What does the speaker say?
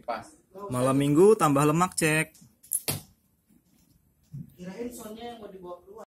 kipas Malam minggu tambah lemak cek. Kirain soalnya yang mau dibawa keluar.